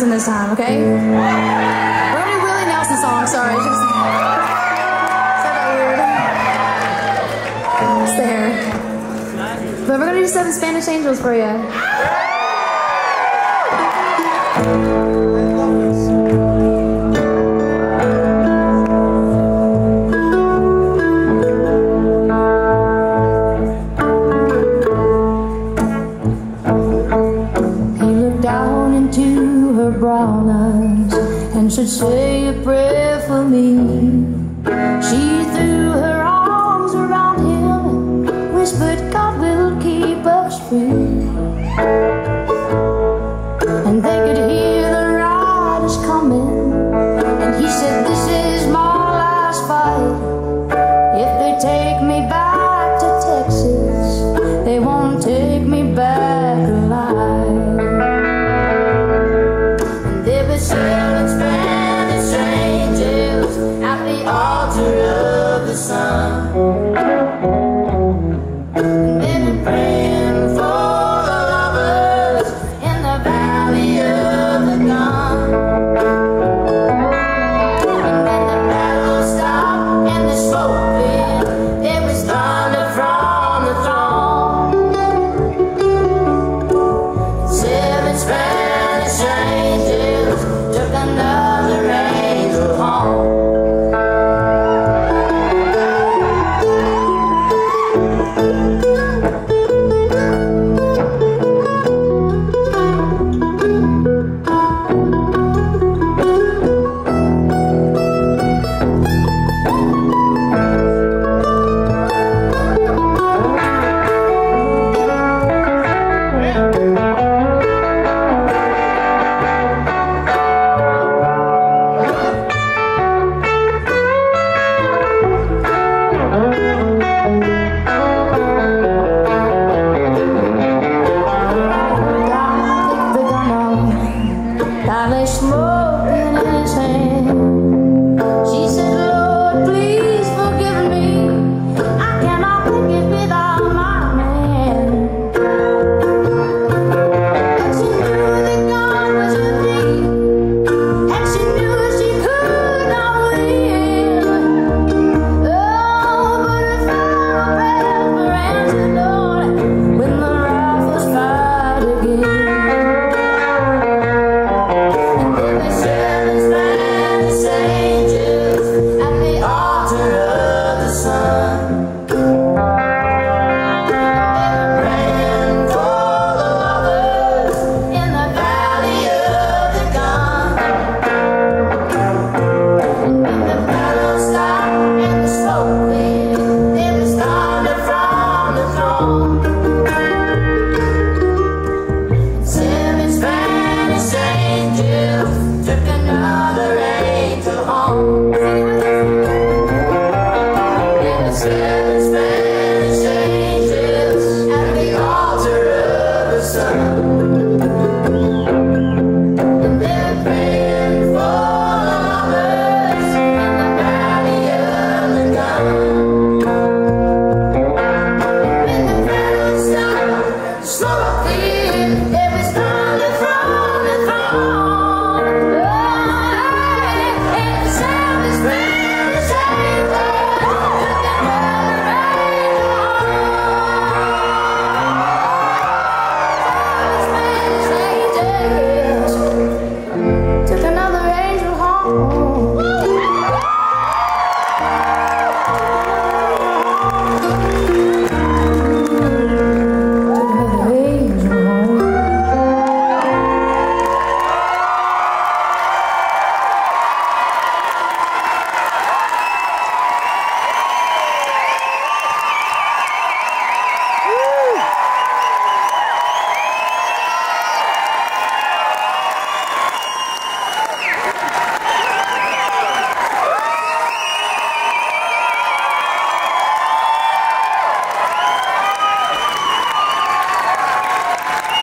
Nelson this time, okay? We're gonna do Willie Nelson song, sorry. Just said that weird. It's there. But we're gonna do Seven Spanish Angels for you. Should say a prayer for me.